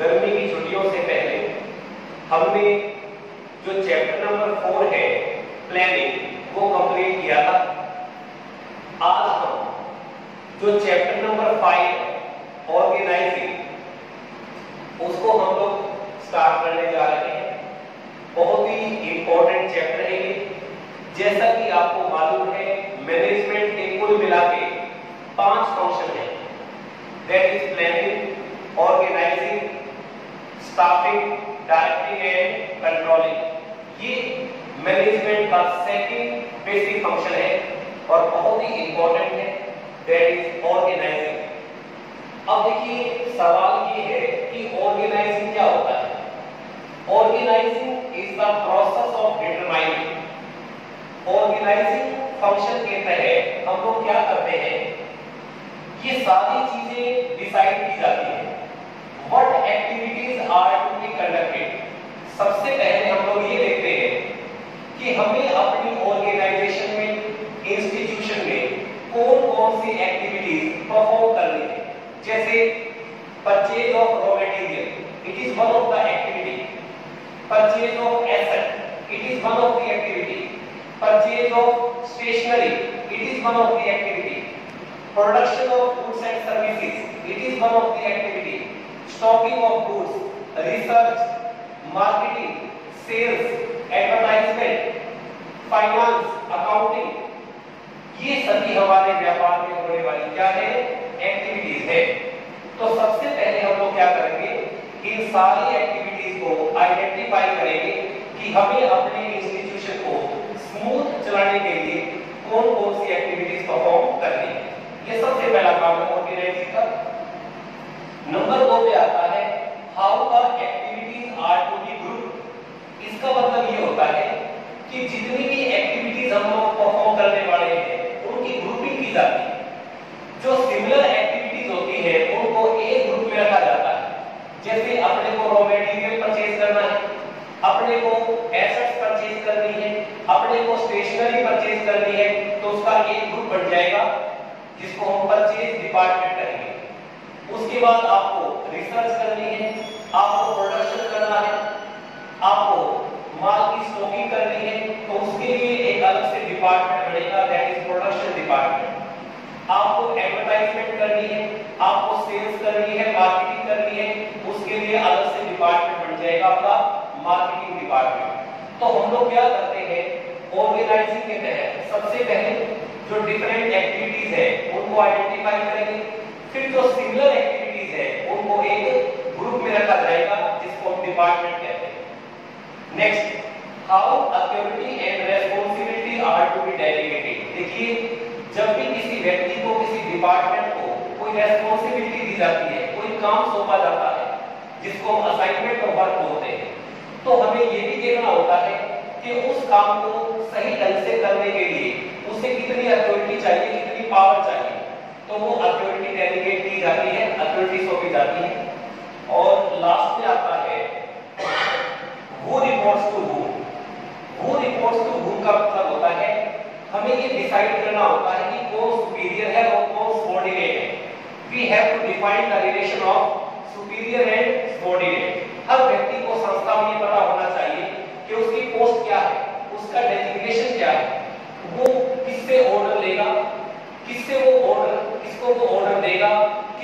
गर्मी की छुट्टियों से पहले हमने जो चैप्टर नंबर फोर है प्लानिंग वो कंप्लीट किया था आज हम जो चैप्टर नंबर फाइव ऑर्गेनाइजिंग उसको हम लोग स्टार्ट करने जा रहे हैं बहुत ही इंपॉर्टेंट चैप्टर है ये जैसा कि आपको मालूम है मैनेजमेंट के कुल मिला के पांच फंक्शन है that is planning organizing staffing directing and controlling ये मैनेजमेंट का सेकंड बेसिक फंक्शन है और बहुत ही इंपॉर्टेंट है दैट इज ऑर्गेनाइजिंग अब देखिए सवाल ये है कि ऑर्गेनाइजिंग क्या होता है organizing is the process of determining organizing function के तहत हम लोग क्या करते हैं ये सारी चीजें डिसाइड की जाती है stocking of goods, research, marketing, sales, advertisement, finance accounting ये सभी हमारे व्यापार में होने वाली क्या है एक्टिविटीज है तो सबसे पहले हम लोग क्या करेंगे इन सारी एक्टिविटीज को आइडेंटिफाई करेंगे कि हमें अपने इंस्टीट्यूशन को स्मूथ चलाने के लिए कौन कौन सी एक्टिविटीज परफॉर्म करनी है ये सबसे पहला काम है ऑर्गेनाइजिंग का नंबर इसका मतलब ये होता है कि जितनी भी एक्टिविटीज हम लोग परफॉर्म करने वाले हैं उनकी ग्रुपिंग की जाती है जो सिमिलर एक्टिविटीज होती है उनको एक ग्रुप में रखा जाता है जैसे अपने को रॉ मटेरियल परचेज करना है अपने को एसेट्स परचेज करनी है अपने को स्टेशनरी परचेज करनी है तो उसका एक ग्रुप बन जाएगा जिसको हम परचेज डिपार्टमेंट कहेंगे उसके बाद आपको रिसर्च करनी है आपको प्रोडक्शन करना है आपको माल की स्टॉकिंग करनी है तो उसके लिए एक अलग से डिपार्टमेंट बनेगा दैट इज प्रोडक्शन डिपार्टमेंट आपको एडवर्टाइजमेंट करनी है आपको सेल्स करनी है मार्केटिंग करनी है उसके लिए अलग से डिपार्टमेंट बन जाएगा आपका मार्केटिंग डिपार्टमेंट तो हम लोग क्या करते हैं ऑर्गेनाइजिंग के तहत सबसे पहले जो डिफरेंट एक्टिविटीज है उनको आइडेंटिफाई करेंगे फिर जो similar activities next how authority and responsibility are to be delegated देखिए जब भी किसी व्यक्ति को किसी डिपार्टमेंट को कोई रेस्पॉन्सिबिलिटी दी जाती है कोई काम सौंपा जाता है जिसको हम असाइनमेंट और वर्क बोलते हैं तो हमें यह भी देखना होता है कि उस काम को सही ढंग से करने के लिए उसे कितनी अथॉरिटी चाहिए कितनी पावर चाहिए तो वो अथॉरिटी डेलीगेट की जाती है अथॉरिटी सौंपी जाती है डिसाइड करना होता है कि कौन सुपीरियर है और कौन सबोर्डिनेट है we have to define the relation of superior and subordinate हर व्यक्ति को संस्था में पता होना चाहिए कि उसकी पोस्ट क्या है उसका डेजिग्नेशन क्या है वो किससे ऑर्डर लेगा किससे वो ऑर्डर किसको वो ऑर्डर देगा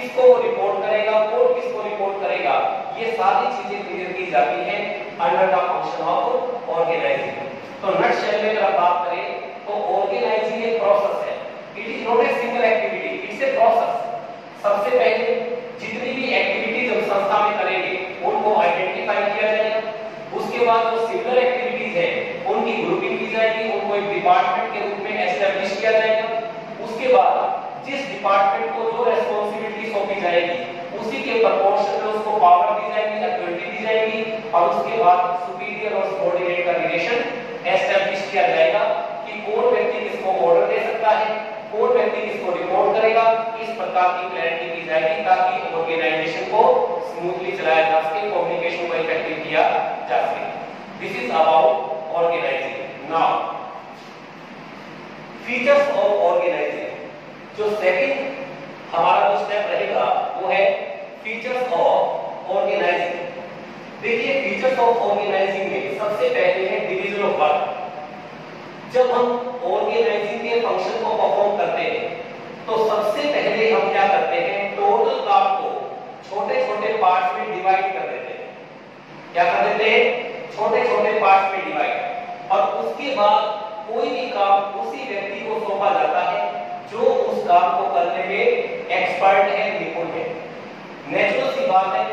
किसको वो रिपोर्ट करेगा कौन किसको रिपोर्ट करेगा ये सारी चीजें क्लियर की जाती है under the function of organizing तो नेक्स्ट चैप्टर में अगर आप बात करें तो ऑर्गेनाइजिंग एक प्रोसेस है it is not a single activity it's a process सबसे पहले जितनी भी एक्टिविटीज हम संस्था में करेंगे उनको आइडेंटिफाई किया जाएगा उसके बाद जो सिंगल एक्टिविटीज है उनकी ग्रुपिंग की जाएगी उनको एक डिपार्टमेंट के रूप में एस्टैब्लिश किया जाएगा उसके बाद जिस डिपार्टमेंट को जो रेस्पॉन्सिबिलिटी सौंपी जाएगी उसी के प्रपोर्शन में उसको पावर दी जाएगी अथॉरिटी दी जाएगी और उसके बाद सुपीरियर और सबोर्डिनेट का रिलेशन एस्टैब्लिश किया जाएगा कोई व्यक्ति किसको ऑर्डर दे सकता है कोई व्यक्ति किसको रिपोर्ट करेगा इस प्रकार की क्लैरिटी दी जाएगी ताकि ऑर्गेनाइजेशन को स्मूथली चलाया जा सके कम्युनिकेशन को इफेक्टिव किया जा सके this is about organizing now features of organizing जो सेकंड हमारा जो स्टेप रहेगा वो है फीचर्स ऑफ ऑर्गेनाइजिंग देखिए फीचर्स ऑफ ऑर्गेनाइजिंग में सबसे पहले है डिवीजन ऑफ वर्क जब हम ऑर्गेनाइजिंग के फंक्शन को परफॉर्म करते हैं तो सबसे पहले हम क्या करते हैं टोटल काम को छोटे छोटे पार्ट में डिवाइड कर देते हैं क्या कर देते हैं छोटे छोटे पार्ट में डिवाइड और उसके बाद कोई भी काम उसी व्यक्ति को सौंपा जाता है जो उस काम को करने में एक्सपर्ट है निपुण है नेचुरल सी बात है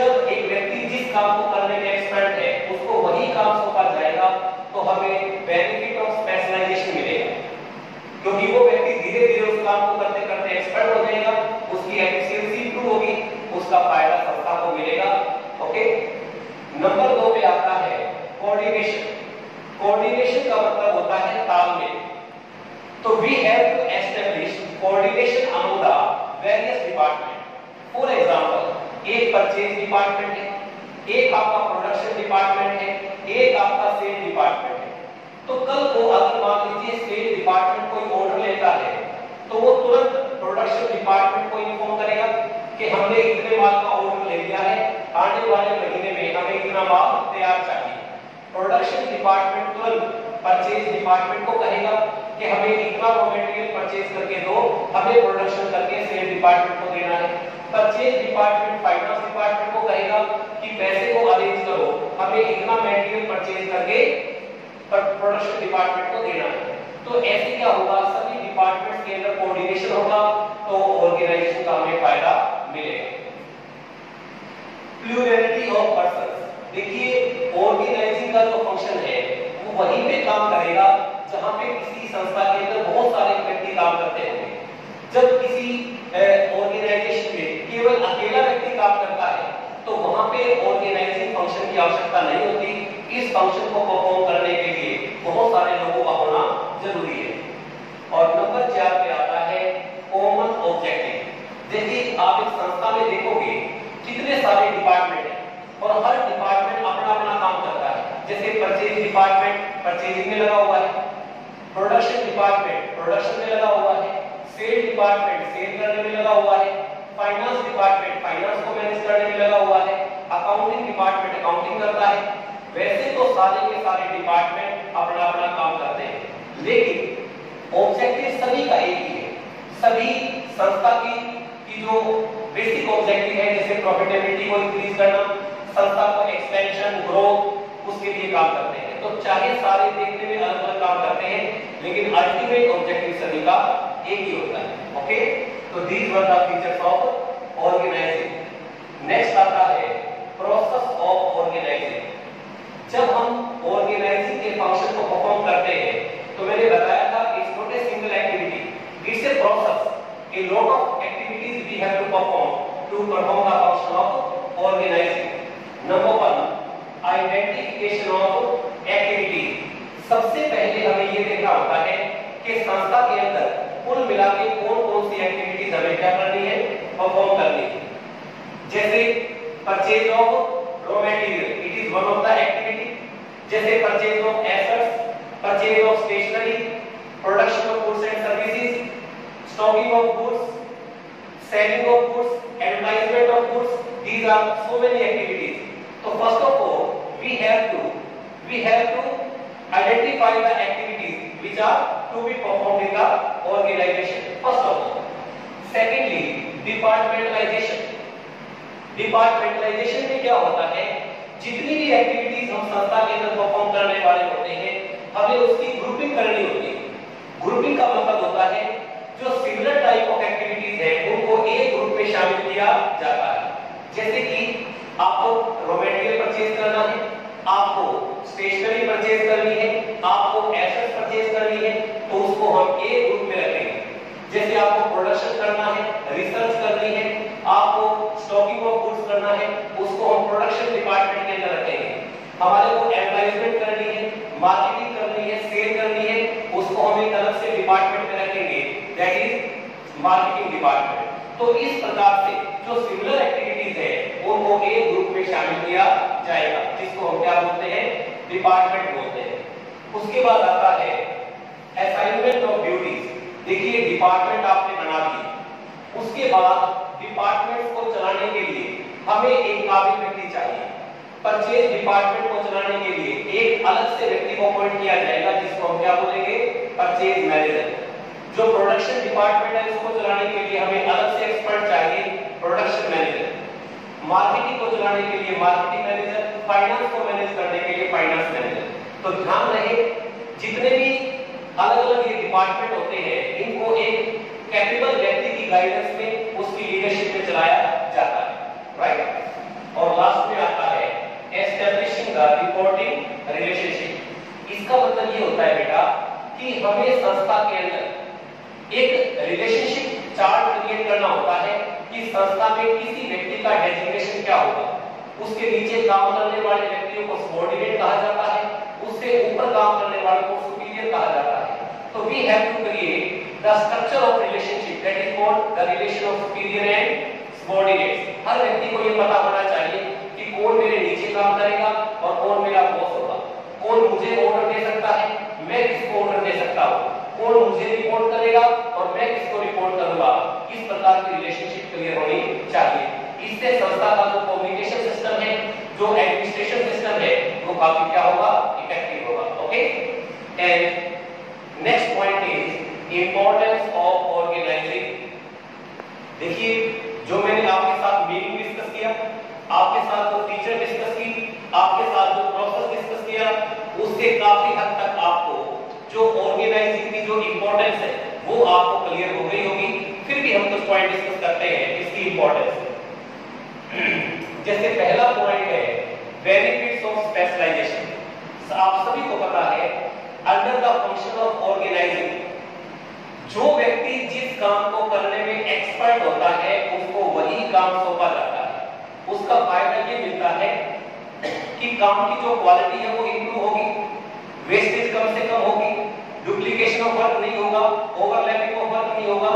जब एक व्यक्ति जिस काम को करने में एक्सपर्ट है उसको वही काम सौंपा जाएगा तो हमें बेनिफिट ऑफ स्पेशलाइजेशन मिलेगा क्योंकि वो व्यक्ति धीरे धीरे उस काम को करते करते एक्सपर्ट हो जाएगा उसकी एफिशिएंसी इंप्रूव होगी उसका फायदा सबका को मिलेगा ओके नंबर दो पे आता है कोऑर्डिनेशन कोऑर्डिनेशन का मतलब होता है तालमेल तो we have to establish coordination among the various department for example एक परचेज डिपार्टमेंट है एक आपका प्रोडक्शन डिपार्टमेंट है एक आपका सेल डिपार्टमेंट है तो कल को अगर मान लीजिए सेल डिपार्टमेंट कोई ऑर्डर लेता है तो वो तुरंत प्रोडक्शन डिपार्टमेंट को इन्फॉर्म करेगा कि हमने इतने माल का ऑर्डर ले लिया है आने वाले महीने में हमें इतना माल तैयार चाहिए प्रोडक्शन डिपार्टमेंट तुरंत परचेज डिपार्टमेंट को कहेगा कि हमें इतना रॉ मटेरियल परचेज करके दो हमें प्रोडक्शन करके सेल डिपार्टमेंट को परचेज डिपार्टमेंट फाइनेंस डिपार्टमेंट को कहेगा कि पैसे को अरेंज करो हमें इतना मटेरियल परचेज करके प्रोडक्शन डिपार्टमेंट को देना है तो ऐसे क्या होगा सभी डिपार्टमेंट्स के अंदर कोऑर्डिनेशन होगा तो ऑर्गेनाइजेशन का हमें फायदा मिलेगा प्लूरलिटी ऑफ पर्सन देखिए ऑर्गेनाइजिंग का जो फंक्शन है वो वहीं पे काम करेगा जहां पे किसी संस्था के अंदर बहुत सारे व्यक्ति काम करते होंगे जब किसी केवल अकेला व्यक्ति काम करता है तो वहां पे ऑर्गेनाइजिंग फंक्शन की आवश्यकता नहीं होती इस फंक्शन को परफॉर्म करने के लिए बहुत सारे लोगों का होना जरूरी है और नंबर चार पे आता है कॉमन ऑब्जेक्टिव देखिए आप एक संस्था में देखोगे कितने सारे डिपार्टमेंट हैं और हर डिपार्टमेंट अपना अपना काम करता है जैसे परचेज डिपार्टमेंट परचेजिंग में लगा हुआ है प्रोडक्शन डिपार्टमेंट प्रोडक्शन में लगा हुआ है सेल डिपार्टमेंट सेल करने में लगा हुआ है फाइनेंस डिपार्टमेंट फाइनेंस को मैनेज करने में लगा हुआ है अकाउंटिंग डिपार्टमेंट अकाउंटिंग करता है वैसे तो सारे के सारे डिपार्टमेंट अपना अपना काम करते हैं लेकिन ऑब्जेक्टिव सभी का एक ही है सभी संस्था की, की जो बेसिक ऑब्जेक्टिव है जैसे प्रॉफिटेबिलिटी को इंक्रीज करना संस्था को एक्सपेंशन ग्रोथ उसके लिए काम करते हैं तो चाहे सारे देखने में अलग अलग काम करते हैं लेकिन अल्टीमेट ऑब्जेक्टिव सभी का एक ही होता है okay okay? So these were the features of Jaise purchase of raw material, it is one of the activity. Jaise purchase of assets, purchase of stationery, production of goods and services, stocking of goods, selling of goods, advertisement of goods. These are so many activities. So first of all, we have to identify the activities which are to be performed in the organization. First of all, secondly, departmentalization. Departmentalization में क्या होता है जितनी भी activities हम संस्था के अंदर परफॉर्म करने वाले होते हैं हमें उसकी ग्रुपिंग करनी होती है ग्रुपिंग का मतलब होता है जो सिमिलर टाइप ऑफ एक्टिविटीज है उनको एक ग्रुप में शामिल किया जाता है जैसे कि आपको रॉ मटेरियल परचेज करना है आपको स्टेशनरी परचेज करनी है आपको एसेट परचेज करनी है तो उसको हम एक ग्रुप में रखेंगे जैसे आपको प्रोडक्शन करना है रिसर्च करनी है आपको स्टॉकिंग ऑफ गुड्स करना है उसको हम प्रोडक्शन डिपार्टमेंट के अंदर रखेंगे हमारे को एडवर्टाइजमेंट करनी है मार्केटिंग करनी है सेल करनी है उसको हम एक अलग से डिपार्टमेंट में रखेंगे दैट इज मार्केटिंग डिपार्टमेंट तो इस प्रकार से जो सिमिलर एक्टिविटीज है उनको एक ग्रुप में शामिल किया जाएगा जिसको हम क्या बोलते हैं डिपार्टमेंट बोलते हैं उसके बाद आता है असाइनमेंट ऑफ ड्यूटीज देखिए डिपार्टमेंट आपने बना दिए उसके बाद डिपार्टमेंट को चलाने के लिए हमें एक काबिल व्यक्ति चाहिए परचेज डिपार्टमेंट को चलाने के लिए एक अलग से व्यक्ति को अपॉइंट किया जाएगा जिसको हम क्या बोलेंगे परचेज मैनेजर जो प्रोडक्शन डिपार्टमेंट है उसको चलाने के लिए हमें अलग से एक्सपर्ट चाहिए प्रोडक्शन मैनेजर मार्केटिंग को चलाने के लिए मार्केटिंग मैनेजर फाइनेंस को मैनेज करने के लिए फाइनेंस मैनेजर तो ध्यान रहे जितने भी अलग अलग ये डिपार्टमेंट होते हैं इनको एक कैपेबल व्यक्ति की गाइडेंस में हमें संस्था के अंदर एक रिलेशनशिप चार्ट क्रिएट करना होता है कि संस्था में किसी व्यक्ति का डेजिग्नेशन क्या होगा उसके नीचे काम करने वाले व्यक्तियों को सबोर्डिनेट कहा जाता है उससे ऊपर काम करने वाले को सुपीरियर कहा जाता है तो we have to create the structure of relationship that is called the relation of superior and subordinates हर व्यक्ति को यह पता होना चाहिए कि कौन मेरे नीचे काम करेगा और कौन मेरा बॉस होगा कौन मुझे ऑर्डर दे सकता है मैं किसको ऑर्डर दे सकता हूं कौन मुझे रिपोर्ट करेगा और मैं किसको रिपोर्ट करूंगा इस प्रकार की रिलेशनशिप क्लियर होनी चाहिए इससे संस्था का जो कम्युनिकेशन सिस्टम है जो एडमिनिस्ट्रेशन सिस्टम है वो काफी क्या होगा इफेक्टिव होगा okay and next point is importance of organizing देखिए जो मैंने आपके साथ मीटिंग डिस्कस किया आपके साथ जो टीचर डिस्कस की आपके साथ जो प्रोसेस डिस्कस किया उससे काफी हद तक जो ऑर्गेनाइजिंग की जो इंपॉर्टेंस है वो आपको क्लियर हो गई होगी फिर भी हम कुछ पॉइंट डिस्कस करते हैं इसकी इंपॉर्टेंस जैसे पहला पॉइंट है बेनिफिट्स ऑफ स्पेशलाइजेशन आप सभी को पता है under the function of organizing जो व्यक्ति जिस काम को करने में एक्सपर्ट होता है उसको वही काम सौंपा जाता है उसका फायदा ये मिलता है कि काम की जो क्वालिटी है वो इंप्रूव होगी वेस्टेज कम से कम होगी डुप्लीकेशन ऑफ वर्क नहीं होगा ओवरलैपिंग ऑफ वर्क नहीं होगा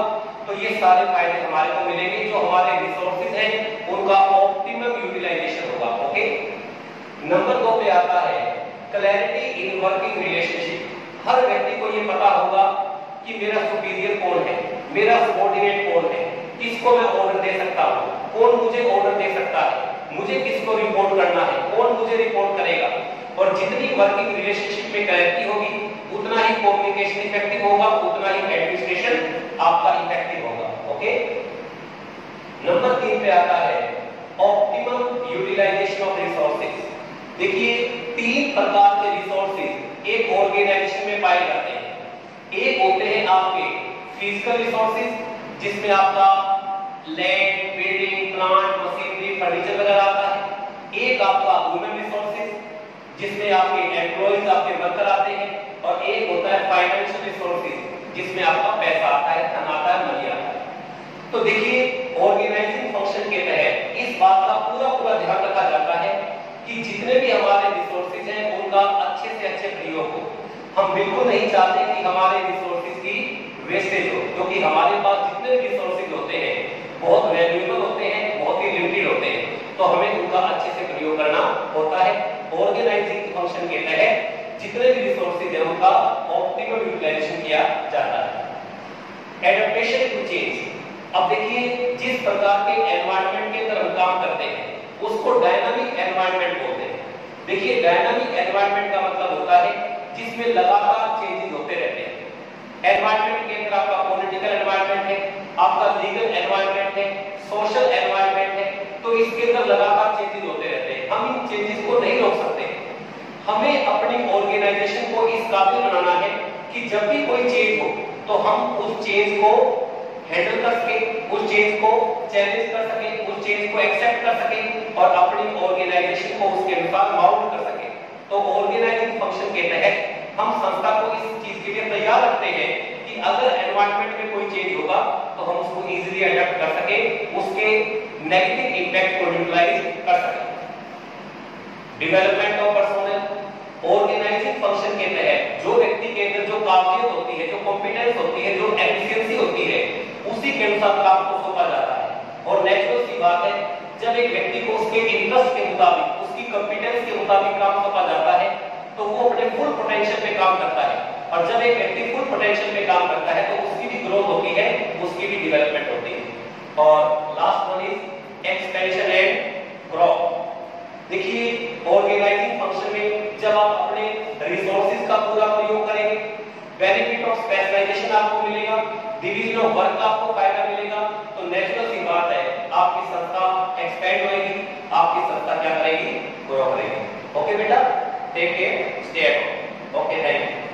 तो ये सारे फायदे हमारे को मिलेंगे जो हमारे रिसोर्सेज हैं उनका ऑप्टिमम यूटिलाइजेशन होगा ओके नंबर दो पे आता है क्लैरिटी इन वर्किंग रिलेशनशिप हर व्यक्ति को ये पता होगा कि मेरा सुपीरियर कौन है मेरा सबोर्डिनेट कौन है किसको मैं ऑर्डर दे सकता हूँ कौन मुझे ऑर्डर दे सकता है मुझे किसको रिपोर्ट करना है कौन मुझे रिपोर्ट करेगा और जितनी वर्किंग रिलेशनशिप में कनेक्टिव होगी उतना ही कम्युनिकेशन इफेक्टिव होगा उतना ही एडमिनिस्ट्रेशन आपका इफेक्टिव होगा ओके नंबर तीन पे आता है ऑप्टिमम यूटिलाइजेशन ऑफ रिसोर्सेज देखिए तीन प्रकार के रिसोर्सेज एक ऑर्गेनाइजेशन में पाए जाते हैं एक होते हैं आपके फिजिकल रिसोर्सेज जिसमें आपका land building plant machinery furniture वगैरह आता है एक आपका ह्यूमन जिसमें आपके एम्प्लॉइज आपके वर्कर आते हैं और एक होता है फाइनेंशियल रिसोर्सेज जिसमें आपका पैसा आता है धन आता है मनी आता है तो देखिए ऑर्गेनाइजिंग फंक्शन के तहत इस बात का पूरा पूरा ध्यान रखा जाता है कि जितने भी हमारे रिसोर्सेज हैं उनका अच्छे से अच्छे प्रयोग हो हम बिल्कुल नहीं चाहते कि हमारे रिसोर्सेज की वेस्टेज हो क्योंकि हमारे पास जितने भी रिसोर्सेज होते हैं बहुत वैल्यूएबल होते हैं बहुत ही लिमिटेड होते हैं तो हमें उनका अच्छे से प्रयोग करना होता है ऑर्गेनाइजिंग फंक्शन के तहत जितने भी रिसोर्सेज है उनका ऑप्टिमल यूटिलाइजेशन किया जाता है एडेप्टेशन टू चेंज अब देखिए जिस प्रकार के एनवायरमेंट के अंदर हम काम करते हैं उसको डायनामिक एनवायरमेंट बोलते हैं देखिए डायनामिक एनवायरमेंट का मतलब होता है जिसमें लगातार चेंजेस होते रहते हैं एनवायरमेंट के अंदर आपका पॉलिटिकल एनवायरमेंट है आपका लीगल एनवायरमेंट है सोशल एनवायरमेंट है तो इसके अंदर लगातार चेंजेस होते रहते हैं इन चेंजेस को नहीं रोक सकते हमें अपनी ऑर्गेनाइजेशन को इस काबिल बनाना है कि जब भी कोई चेंज हो तो हम उस चेंज को हैंडल कर सके उस चेंज को चैलेंज कर सके उस चेंज को एक्सेप्ट कर सके और अपनी ऑर्गेनाइजेशन को उसके अनुसार माउंट कर सके तो ऑर्गेनाइजिंग फंक्शन के तहत हम संस्था को इस चीज के लिए तैयार रखते हैं कि अगर एनवायरमेंट में कोई चेंज होगा तो हम उसको इजीली अडेप्ट कर सके उसके नेगेटिव इंपैक्ट को न्यूट्रलाइज कर सके development of personnel organizing function के तहत जो व्यक्ति के अंदर जो काबिलियत होती है जो कॉम्पिटेंस होती है जो एफिशिएंसी होती है उसी के अनुसार काम को सौंपा जाता है और नेचुरल सी बात है जब एक व्यक्ति को उसके इंटरेस्ट के मुताबिक उसकी कॉम्पिटेंस के मुताबिक काम सौंपा जाता है तो वो अपने फुल पोटेंशियल पे काम करता है और जब एक व्यक्ति फुल पोटेंशियल पे काम करता है तो उसकी भी ग्रोथ होती है उसकी भी डेवलपमेंट होती है और लास्ट वन इज का पूरा प्रयोग करेंगे बेनिफिट ऑफ स्पेशलाइजेशन आपको मिलेगा डिवीजन ऑफ वर्क का आपको फायदा मिलेगा तो नेचुरल सी बात है आपकी संस्था एक्सपेंड होगी आपकी संस्था क्या करेगी ग्रो करेगी ओके बेटा take care stay at okay thank you